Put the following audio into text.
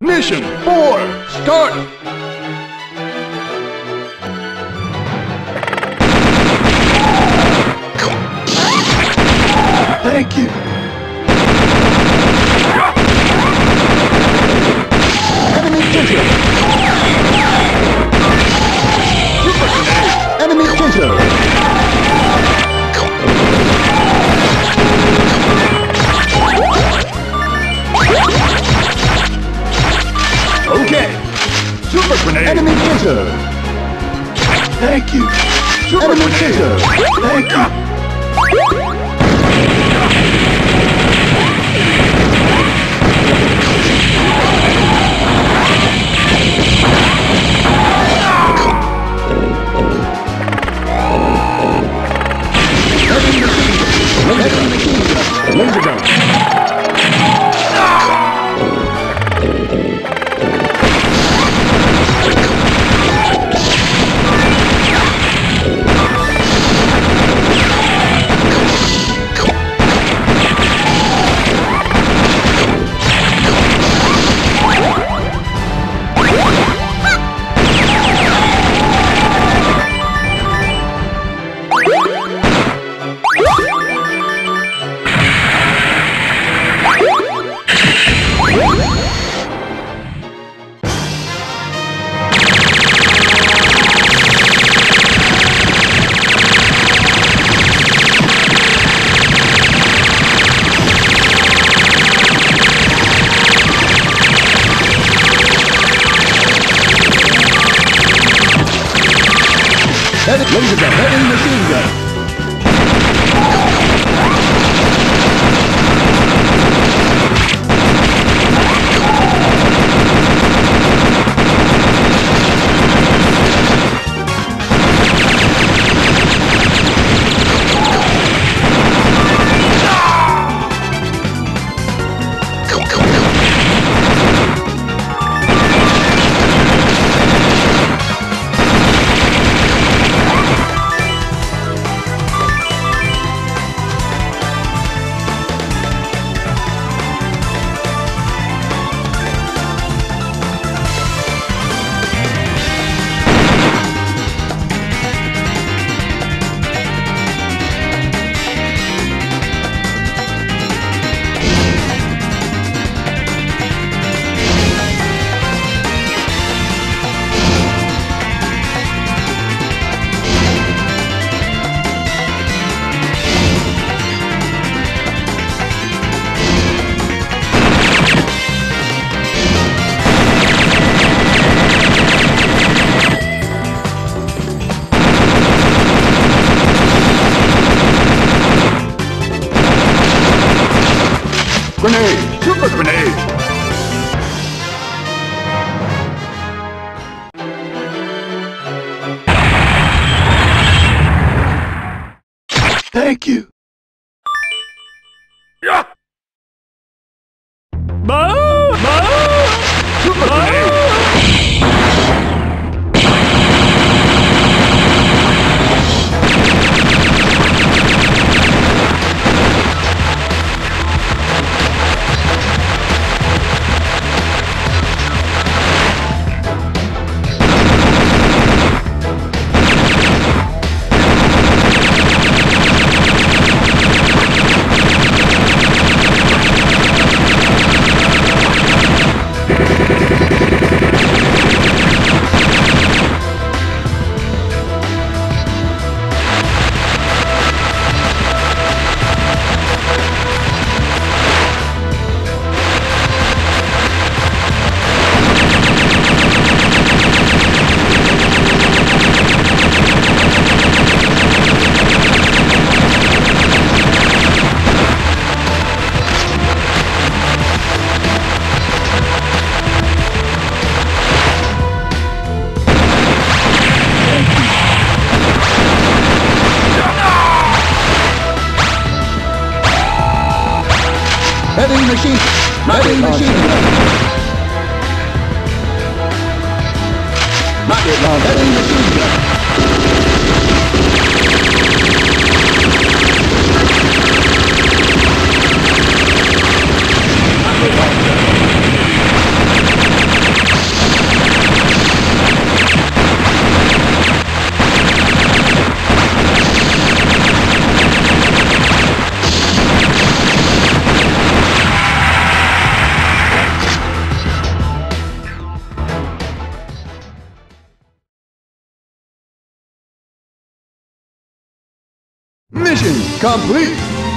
Mission 4, start! Thank you. Enemy chaser. Okay. Super grenade. Enemy chaser. Thank you. Super Enemy grenade. center. Thank you. Laser gun. Laser gun. Heavy machine gun. Grenade! Super grenade! Thank you. Yeah. Super Heavy machine. Heavy machine. Rocket launcher. Heavy machine Mission complete!